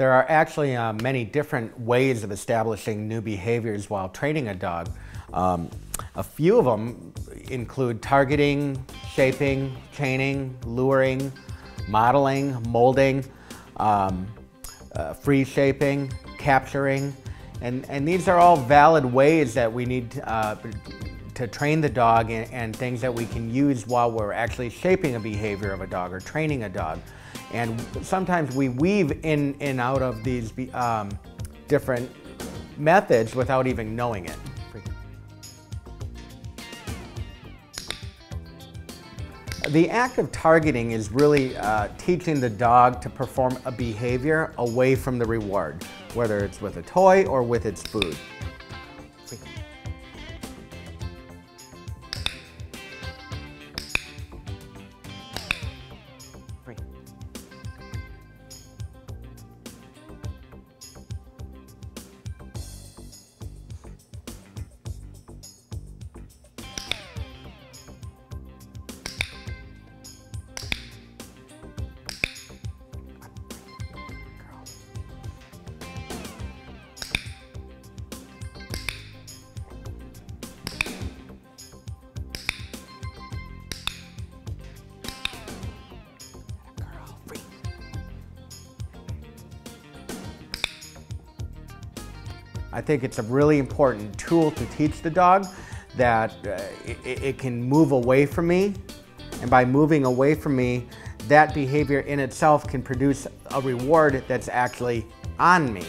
There are actually uh, many different ways of establishing new behaviors while training a dog. Um, a few of them include targeting, shaping, chaining, luring, modeling, molding, um, uh, free shaping, capturing, and, and these are all valid ways that we need uh, to train the dog and, and, things that we can use while we're actually shaping a behavior of a dog or training a dog. And sometimes we weave in and out of these um, different methods without even knowing it. The act of targeting is really uh, teaching the dog to perform a behavior away from the reward, whether it's with a toy or with its food. free. I think it's a really important tool to teach the dog that uh, it, it, can move away from me. And by moving away from me, that behavior in itself can produce a reward that's actually on me.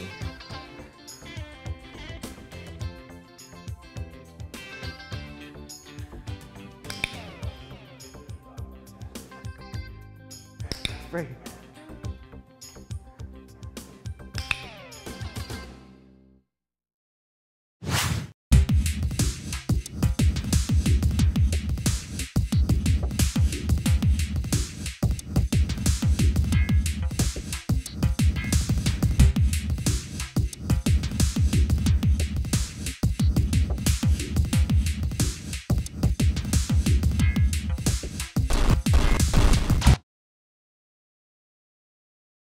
Right.